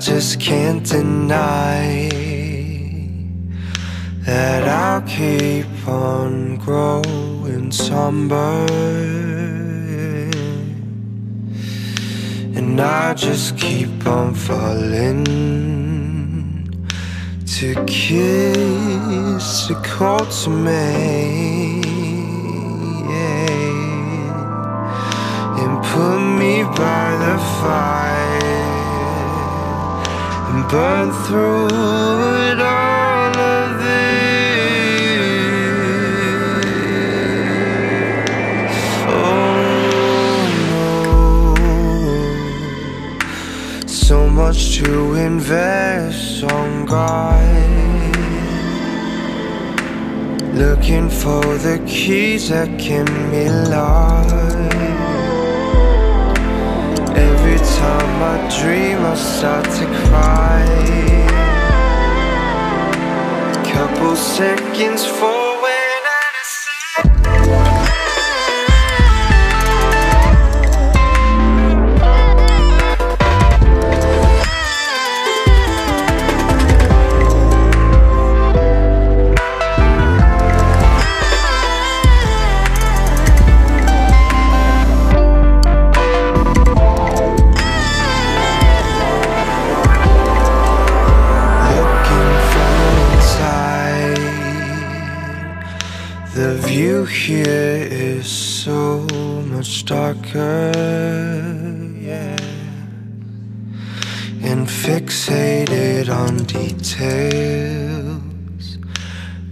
Just can't deny that I'll keep on growing somber. And I just keep on falling to kiss the cold to me. yeah. And put me by the fire and burn through it all of this. Oh no, so much to invest on God. Looking for the keys that can be lost. Time I dream, I start to cry. Couple seconds for the view here is so much darker, yeah. And fixated on details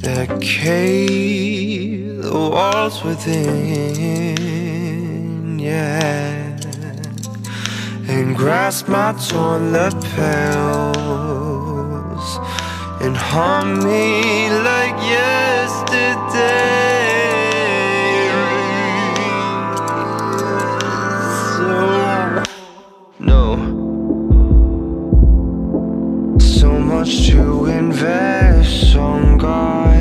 that cave the walls within, yeah and grasp my torn lapels and haunt me like to invest on God.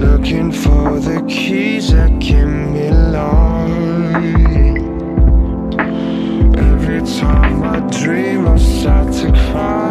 Looking for the keys that can be lost. Every time I dream, I start to cry.